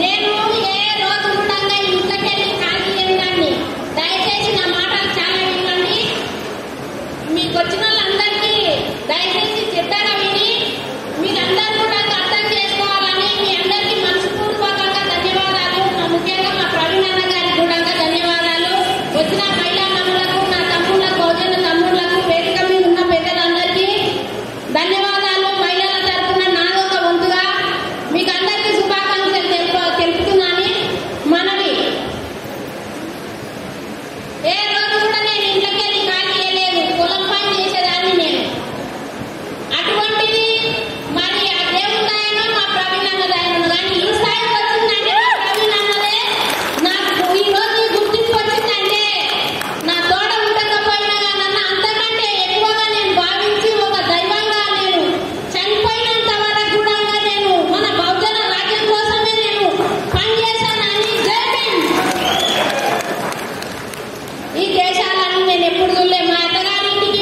నేను मैंने पुर्दुले मातगारी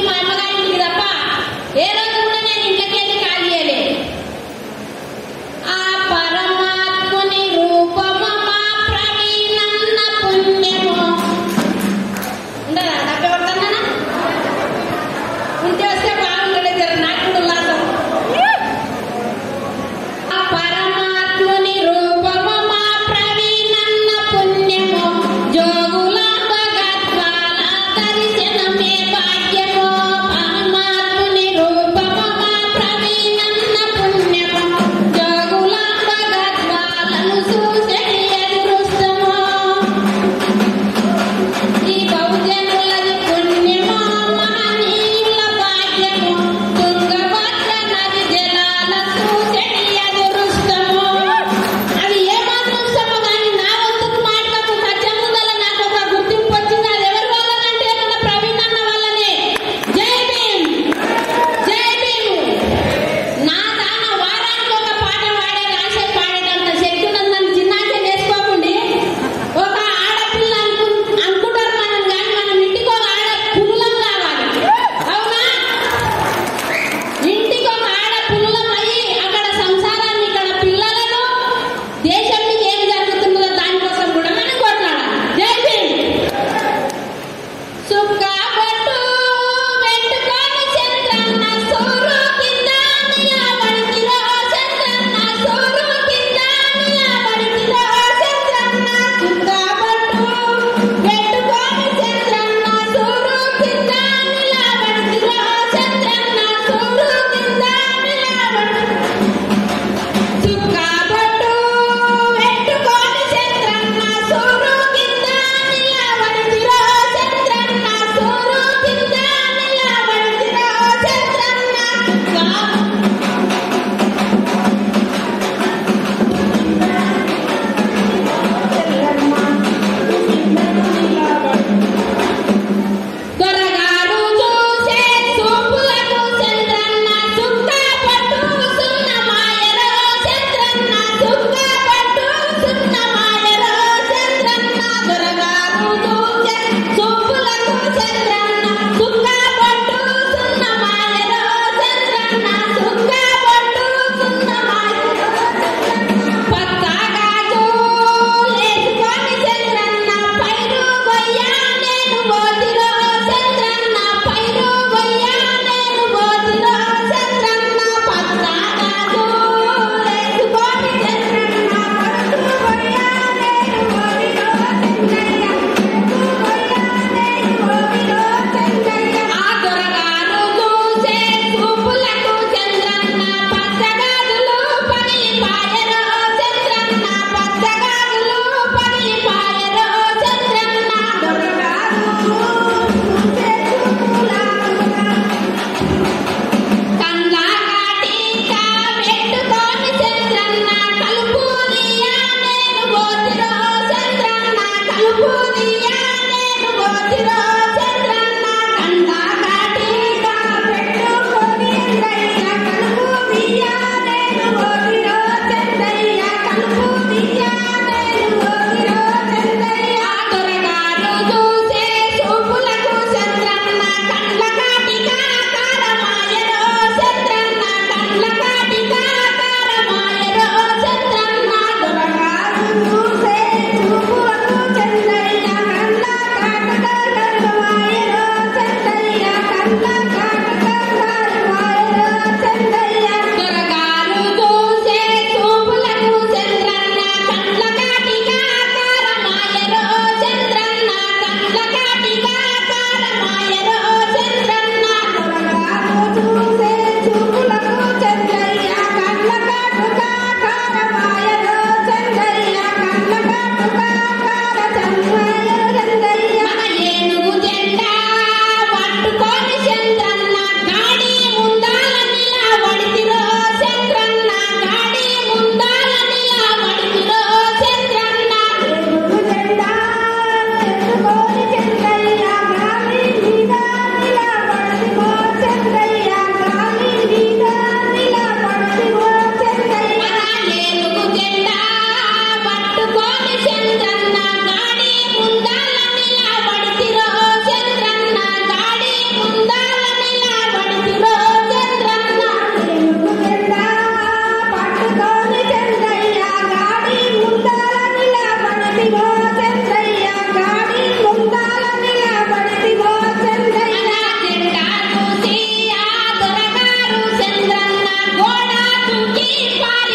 Viva!